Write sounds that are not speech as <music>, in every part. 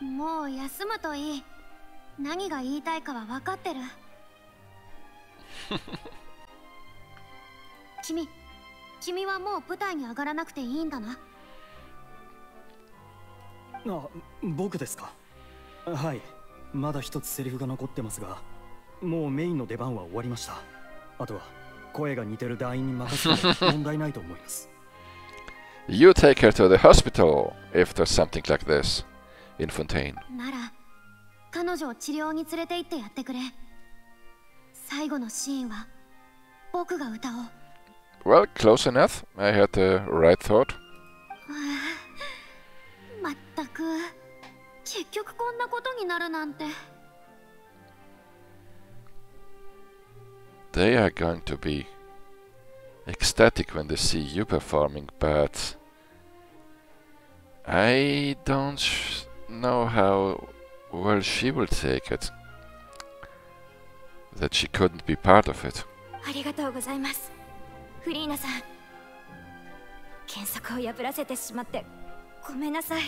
もう休むといい。何が言いたいかは分かってる。<laughs> 君君はもう舞台に上がらなくていいんだな。あ僕ですか？はい。まだ一つセリフが残ってますがもうメインの出番は終わりました。あとは声が似てる団員に任せて問題ないと思います。You take her to the hospital if there's something like this in Fontaine. なら彼女を治療に連れて行ってやってくれ最後のシーンは僕が歌おう Well, close enough. I had the right thought. <sighs> まったく結局こんなことになるなんて They are going to be ecstatic when they see you performing, but I don't sh- know how well she will take it. That she couldn't be part of it. ありがとうございますフリーナさん検索を破らせてしまってごめんなさい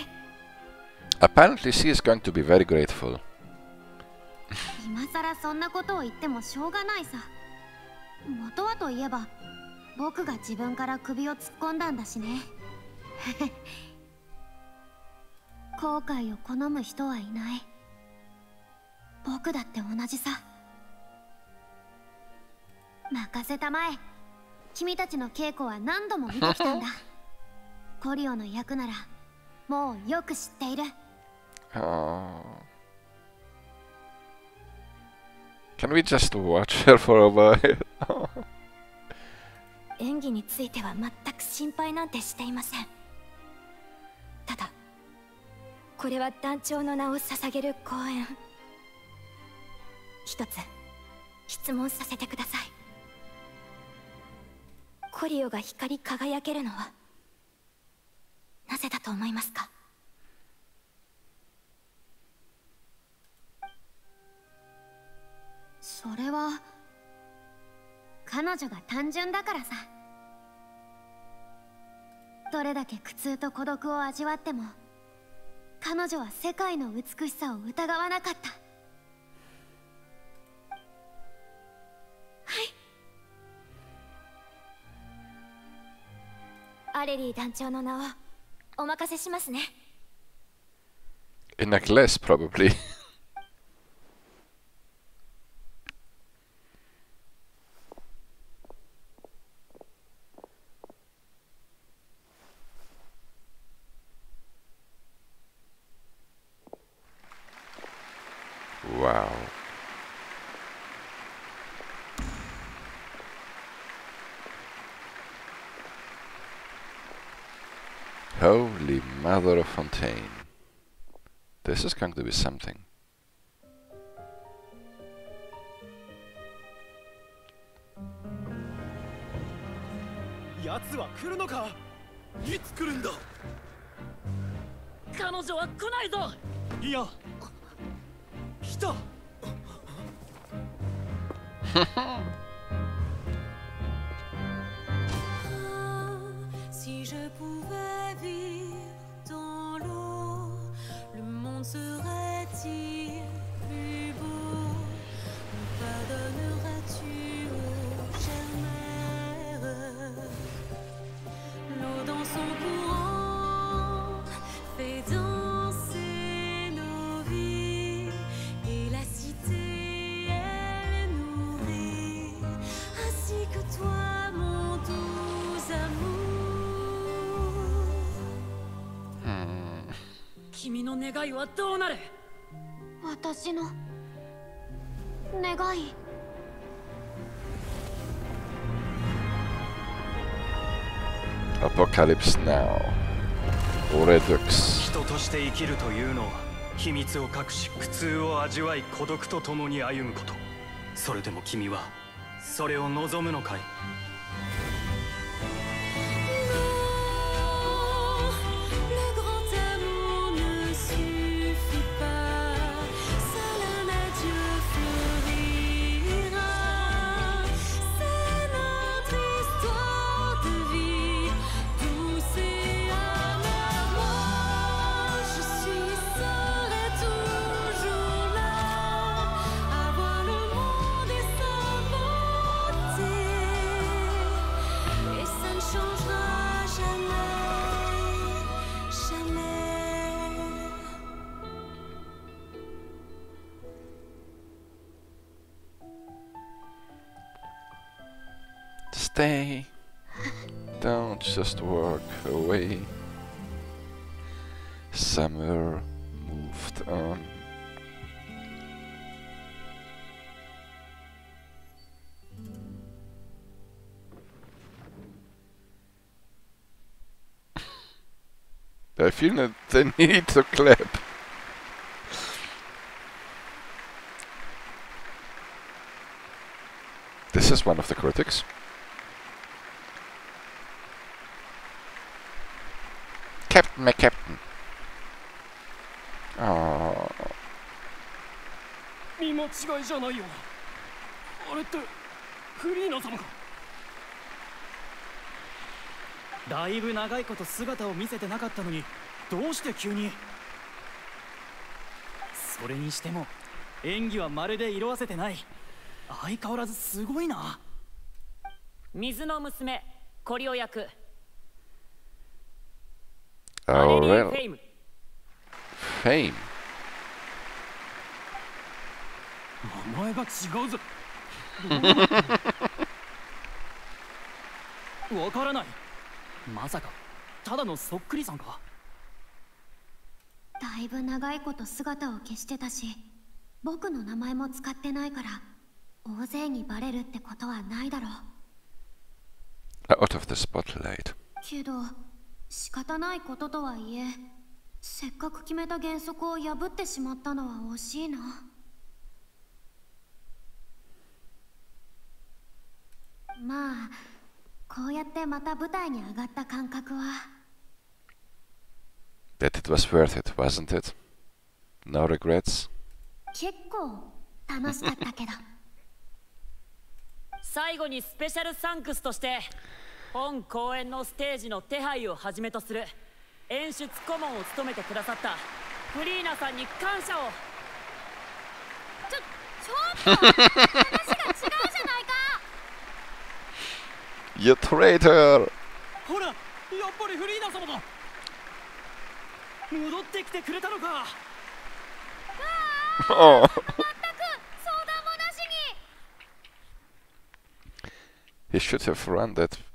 Apparently, she is going to be very grateful. 今さらそんなことを言ってもしょうがないさ元はといえば僕が自分から首を突っ込んだんだしね 後悔を好む人はいない。僕だって同じさ。任せたまえ。君たちの稽古は何度も見てきたんだ。<laughs> コリオの役ならもうよく知っている。Oh. Can we just watch her for a while? <laughs> 演技については全く心配なんてしていませんこれは団長の名を捧げる公演。一つ質問させてください。コリオが光り輝けるのはなぜだと思いますか？それは彼女が単純だからさ。どれだけ苦痛と孤独を味わっても彼女は世界の美しさを疑わなかった。はい。アレリー団長の名をお任せしますね。In a glass, probably. <laughs> Holy Mother of Fontaine. This is going to be something. 奴は来るのかいつ来るんだ彼女願いはどうなる？私の願い Apocalypse now. Redux. 人として生きるというのは秘密を隠し苦痛を味わい孤独と共に歩むことそれでも君はそれを望むのかい？Stay. Don't just walk away. Summer moved on. <laughs> I feel that they need to clap. This is one of the critics. Captain, my captain. Oh, 見間違いじゃないよ。あれってフリーナ様かだいぶ長いこと姿を見せてなかったのにどうして急に？それにしても演技はまるで色あせてない。相変わらずすごいな。水の娘コリオ役 oh アレリー・フ well. ェイム Fame. 名前が違うぞわからないまさかただのそっくりさんかだいぶ長いこと姿を消してたし僕の名前も使ってないから大勢にバレるってことはないだろう Out of the spotlight. けど 仕方ないこととはいえせっかく決めた原則を破ってしまったのは惜しいなまあこうやってまた舞台に上がった感覚は But it was worth it, wasn't it? No regrets? 結構楽しかったけど <laughs> 最後にスペシャルサンクスとして本公演のステージの手配をはじめとする演出顧問を務めてくださったフリーナさんに感謝をちょちょっと話が違うじゃないか <laughs> You traitor! ほらやっぱりフリーナ様だ戻ってきてくれたのか Oh. 相談もなしに He should have run that.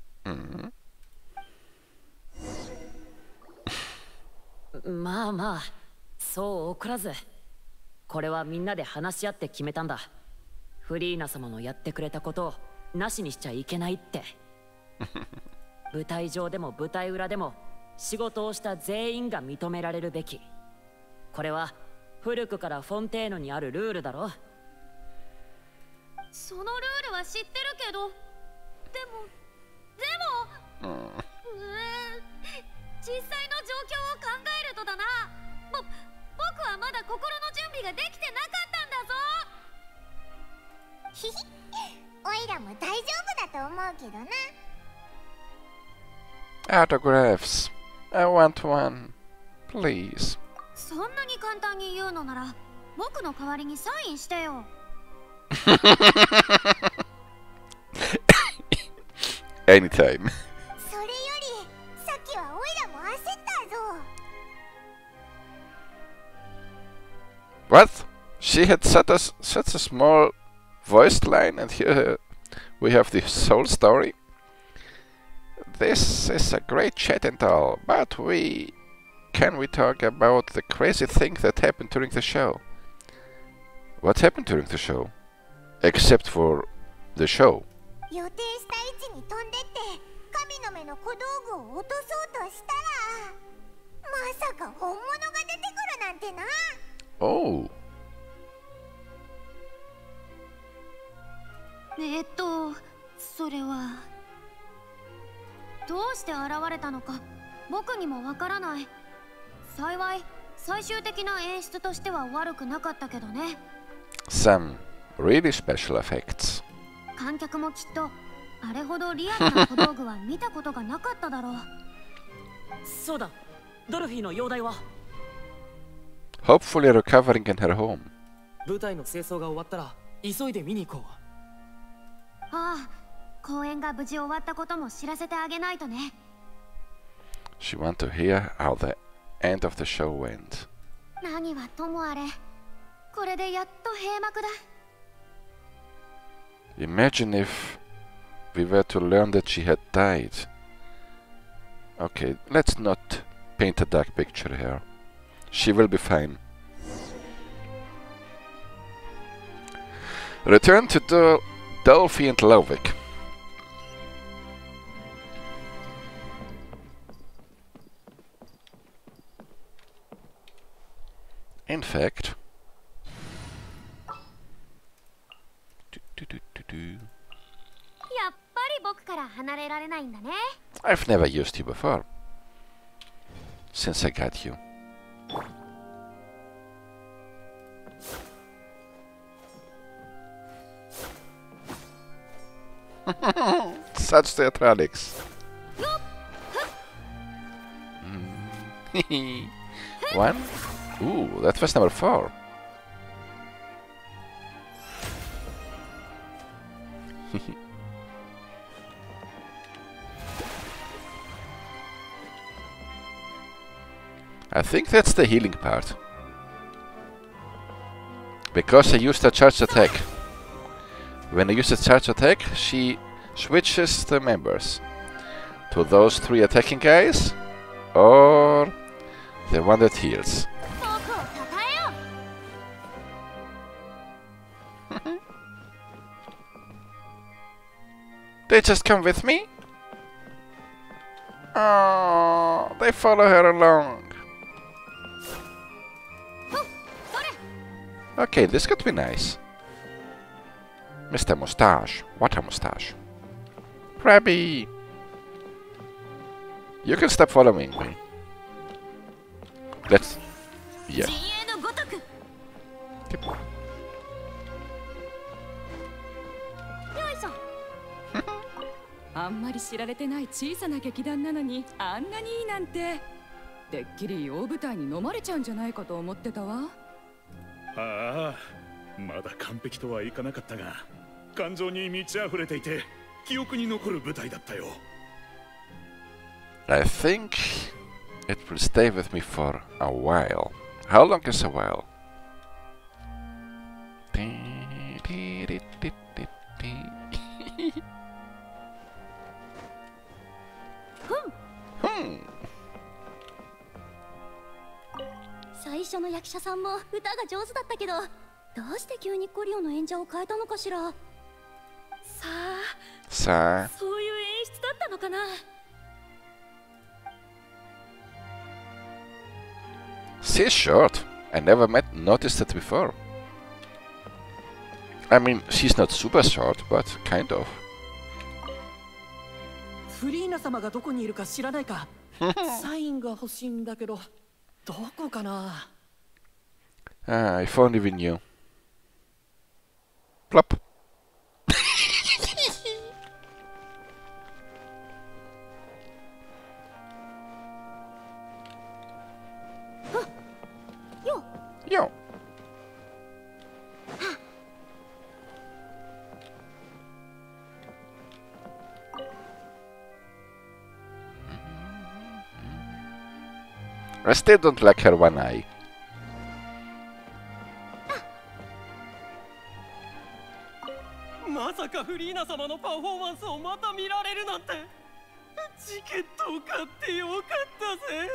まあまあそう怒らずこれはみんなで話し合って決めたんだ。フリーナ様のやってくれたことをなしにしちゃいけないって。舞台上でも舞台裏でも仕事をした全員が認められるべき。これは古くからフォンテーヌにあるルールだろ。そのルールは知ってるけどでもうーん実際の状況を考えるとだなぼ僕はまだ心の準備ができてなかったんだぞひひ <laughs> おいらも大丈夫だと思うけどな Autographs. I want one. Please. そんなに簡単に言うのなら僕の代わりにサインしてよ <laughs> Anytime. What? She had such a, such a small voiced line, and here uh, we have the whole story. This is a great chat and all, but we. Can we talk about the crazy thing that happened during the show? What happened during the show? Except for the show. Oh. えっとそれはどうして現れたのか僕にもわからない。幸い最終的な演出としては悪くなかったけどね。Some really special effects. 観客もきっとあれほどリアルな小道具は見たことがなかっただろう。<laughs> そうだ。ドルフィーの容体は？Hopefully recovering in her home. 舞台の清掃が終わったら急いで見に行こああ公演が無事終わったことも知らせてあげないとね She want to hear how the end of the show went. 何はともあれこれでやっと閉幕だ Imagine if we were to learn that she had died. Okay, let's not paint a dark picture here. she will be fine. Return to the Delphi and Lovick. In fact, I've never used you before since I got you. <laughs> Such theatrics. Mm. <laughs> One. Ooh, that was number four. <laughs> I think that's the healing part. Because I used a charge attack. When I use a charge attack, she switches the members to those three attacking guys or the one that heals. <laughs> they just come with me? Oh, they follow her along. Oh, okay, this could be nice. Mr. Mustache. What a mustache. Krabby! You can stop following me. Let's... Yeah. あんまり知られてない小さな劇団なのにあんなにいいなんててっきり大舞台に飲まれちゃうんじゃないかと思ってたわああまだ完璧とはいかなかったが感情に満ち溢れていて記憶に残る舞台だったよ I think it will stay with me for a while. How long is a while? Hmm. 最初の役者さんも歌が上手だったけどどうして急にコリオの演者を変えたのかしら？Sa. そういう演出だったのかな She's short. I never met noticed it before. I mean, she's not super short, but kind of. フリーナ様がどこにいるか知らないかサインが欲しいんだけどどこかな Ah, if <laughs> only we knew. Plop. I still don't いまさかフリーナ様のパフォーマンスをまた見られるなんてチケット買ってよかったぜ